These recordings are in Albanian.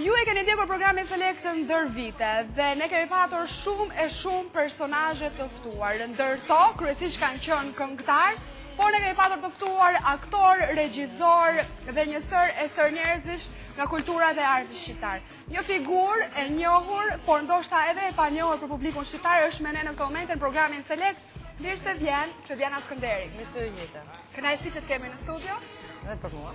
Ju e keni ndjekur programin Select ndër vite dhe ne kemi patur shumë e shumë personazhe të ftuar. Ndër to kryesisht kanë qenë këngëtarë, por ne kemi patur të ftuar aktorë, regjisorë dhe një sërë e sërë njerëzish nga kultura dhe arti shqiptar. Një figurë e njohur, por ndoshta edhe e panjohur për publikun shqiptar është me ne në këto momente në programin Select. Mirë se vjen, Klodiana Skënderi. Mirë se vjen. Kënaqësi që të kemi në studio. Edhe për mua.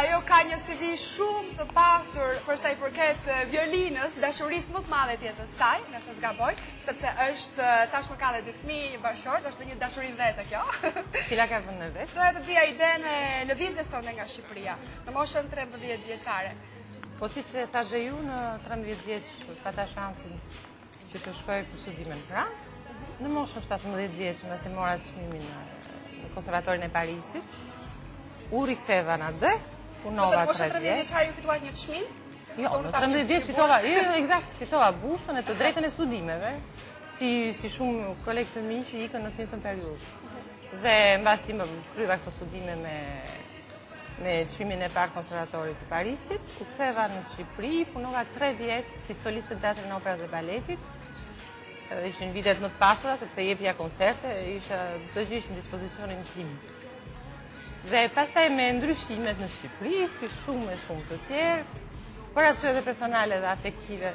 Ajo ka një CV shumë të pasur për sa i përket eh, violinës, dashurisë më të madhe të jetës saj, nëse s'gaboj, sepse është eh, tashmë ka edhe dy fëmijë, një bashkëshort, është një dashuri më vete kjo. Cila ka vënë vetë? Do të vija idenë e lëvizjes tonë nga Shqipëria, në moshën 13 vjeçare. Po siç e thatë dhe ju në 13 vjeç, pata shansin Që të shkoj për studime në Francë, në moshën 17 vjeç, mbasi mora çmimin në konservatorin e Parisit. U riktheva në atdhe, punova 3 vjet. Në moshën 13 vjeç ju fituat një çmim? Jo, në 13 vjeç fitova, jo, jo, eksakt, fitova bursën e të drejtën e studimeve, si si shumë kolegë të mi që ikën në të njëjtën periudhë. Dhe mbasi i kreva këto studime me Me çmimin e parë të konservatorit të Parisit, u ktheva në Shqipëri, punova 3 vjet si soliste e teatrit të operës dhe baletit. Edhe ishin vitet më të pasura sepse jepja koncerte, çdo gjë ishte në dispozicionin tim. Dhe pastaj me ndryshimet në Shqipëri, si shumë e shumë të tjerë, për arsye edhe personale dhe afektive,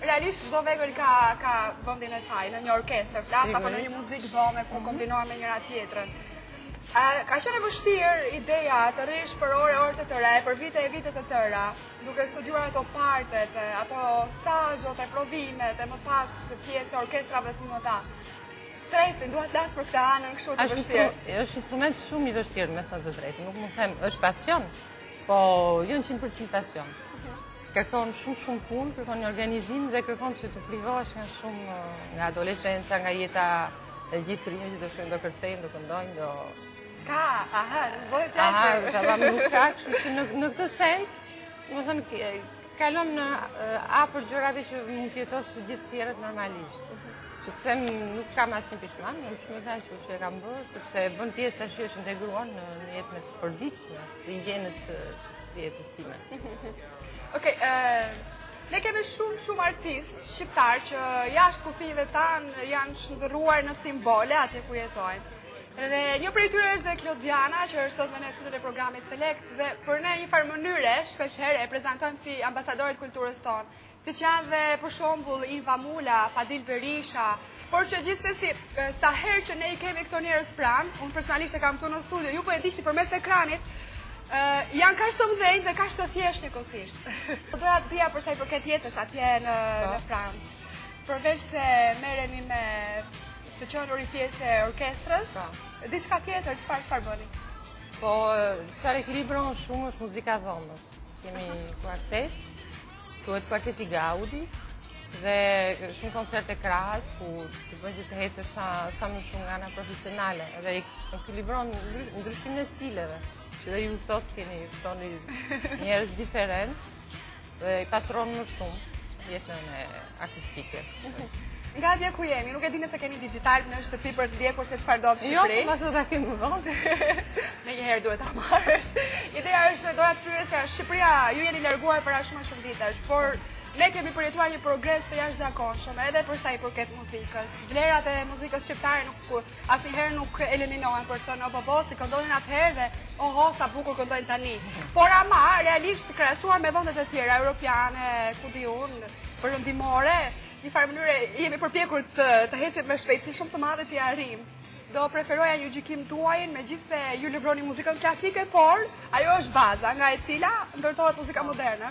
Realisht çdo vegël ka ka vendin e saj në një orkestër, flas apo në një muzikë dhome ku kombinohen me njëra tjetrën. A, ka qenë e vështirë ideja të rrish për orë e orë të tëra e për vite e vite të tëra, duke studiuar ato partet, ato saxhot e provimet e më pas pjesë e orkestrave të mëdha. Stresin, duhet të flasësh për këtë anën kështu të vështirë. është instrument shumë i vështirë, me thënë të drejtë, nuk më them, është pasion, po jo në 100% pasion. Kërkon shumë shumë punë, kërkon një organizim dhe kërkon që të privohesh nga shumë nga adoleshenca, nga jeta e gjithë rinisë që do shkojnë, do kërcejnë, do këndojnë, do... S'ka, aha, nuk bëhet të Aha, të vam nuk ka, kështu që në, në këtë sens, me thënë, kalon nëpër gjërave që mund t'i jetojnë të gjithë të tjerët normalisht. Që të them, nuk kam asnjë pishman, jam shumë të ashtu që e kam bërë, sepse e bën pjesë tashmë është integruar në jetën e përditshme. Dhe një gjenës të jetës time. Okej, ne kemi shumë, shumë artistë shqiptarë që jashtë kufinjëve tanë janë shndërruar në simbole atje ku jetojnë. Dhe një prej tyre është dhe Klodiana, që është sot me ne në studion e programit Select, dhe për ne në një farë mënyre, shpesh herë e prezantojmë si ambasadore të kulturës tonë. Si që janë dhe për shembull Inva Mula, Fadil Berisha, por që gjithsesi sa herë që ne i kemi këto njerëz pranë, unë personalisht e kam këtu në studio, ju po e ndiqni përmes ekranit, Uh, janë kaq të mëdhenj dhe kaq të thjeshtë njëkohësisht. Po doja të dija për sa i përket jetës atje në po. në Francë. Përveç se merreni me të qenurit pjesë e orkestrës, po. diçka tjetër çfarë çfarë bëni? Po, çfarë ekuilibron shumë është muzika e dhomës. Kemi kuartet, quhet kuarteti Gaudi, dhe shumë koncerte krahas, ku të bëjë që të hecësh sa, sa më shumë nga ana profesionale, dhe i ekuilibron ndryshimi i stileve, që dhe ju sot keni ftoni njerëz diferent, dhe i pasron më shumë, pjesën e artistike. Nga atje ku jeni, nuk e di nëse keni Digitalb në shtëpi për të ndjekur se çfarë ndodh jo, Shqipëri. Jo, po do ta kem më vonë. Menjëherë duhet ta marrësh. Ideja është se doja të pyesja, Shqipëria ju jeni larguar para shumë shumë vitesh, por ne kemi përjetuar një progres të jashtëzakonshëm edhe për sa i përket muzikës. Vlerat e muzikës shqiptare nuk asnjëherë nuk eliminohen për të thënë bobo si këndonin atëherë dhe oho sa bukur këndojnë tani. Por ama realisht krahasuar me vendet e tjera europiane, ku di unë, perëndimore, një farë mënyre jemi përpjekur të të hecim me shpejtësi shumë të madhe t'i arrijmë. Do preferoja një gjykim tuajin megjithëse ju lëvroni muzikën klasike, por ajo është baza nga e cila ndërtohet muzika moderne.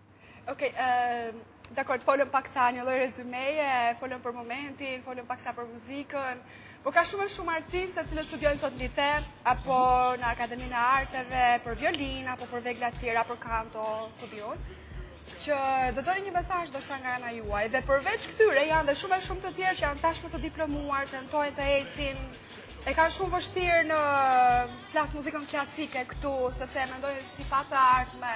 Ok, uh, dakor, folëm paksa një loj rezumeje, folëm për momentin, folëm paksa për muzikën, po ka shumë e shumë artistë të cilët studiojnë sot në lice, apo në Akademinë e Arteve, për violinë, apo për vegla të tjera, për kanto, studion, që do donin një mesazh ndoshta nga ana juaj, dhe përveç këtyre janë dhe shumë e shumë të tjerë që janë tashmë të diplomuar, tentojnë të ecin, e kanë shumë vështirë në klasë muzikën klasike këtu, sepse e mendojnë si pa të ardhme,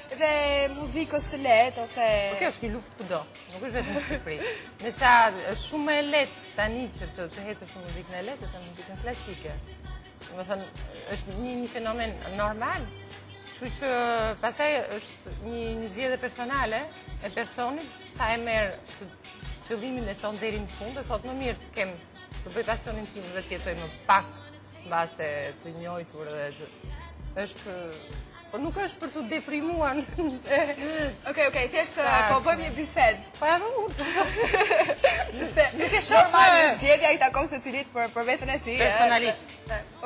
Dhe muzikës së lehtë ose Po kjo është një luftë kudo, nuk është vetëm në Shqipëri. Se është shumë më e lehtë tani që të të hecësh në muzikën e lehtë se muzikën klasike. Do të thënë është një një fenomen normal. Kështu që pastaj është një një zgjedhje personale e personit sa e merr qëllimin e çon deri në fund dhe thotë më mirë të kem të bëj pasionin tim dhe të jetoj më pak mbase të njohur dhe është Po nuk është për të deprimuar. Okej, okej, thjesht uh, po bëjmë një bisedë. Po ia vëmë. Se nuk e shoh më zgjedhja i takon secilit për për veten e tij. Personalisht.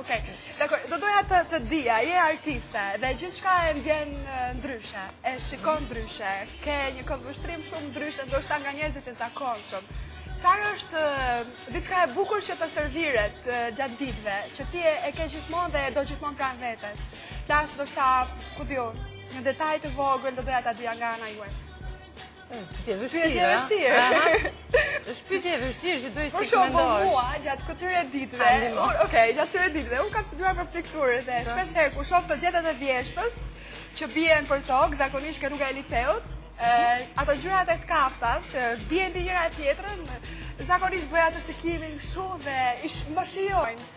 Okej. Dakor, do doja të të dija, je artiste dhe gjithçka e ndjen uh, ndryshe. E shikon ndryshe. Ke një këndvështrim shumë ndryshe ndoshta nga njerëzit e zakonshëm. Çfarë është uh, diçka e bukur që të serviret gjatë ditëve, që ti e ke gjithmonë dhe e do gjithmonë pranë vetes? Pastaj do shtoja, këtu, një detaj të vogël do doja ta dija nga ana juaj. Pyetje vështirë. Është pyetje vështirë që duhet të mendoj. Por shumë po mua gjatë këtyre ditëve. Okej, gjatë këtyre ditëve unë kam studiuar për pikturë dhe shpesh herë kur shoh gjethet e vjeshtës që bien për tokë, zakonisht te rruga e liceut, ato ngjyrat e kafta që bien njëra tjetrën, zakonisht ma heqin shikimin shumë dhe më shijojnë.